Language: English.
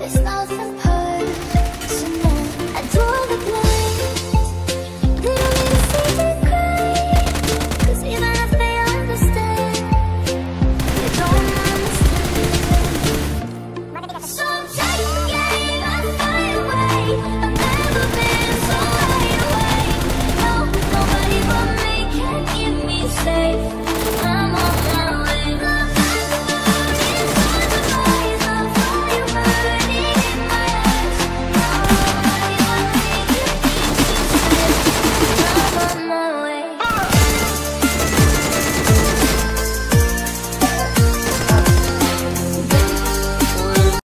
It's not something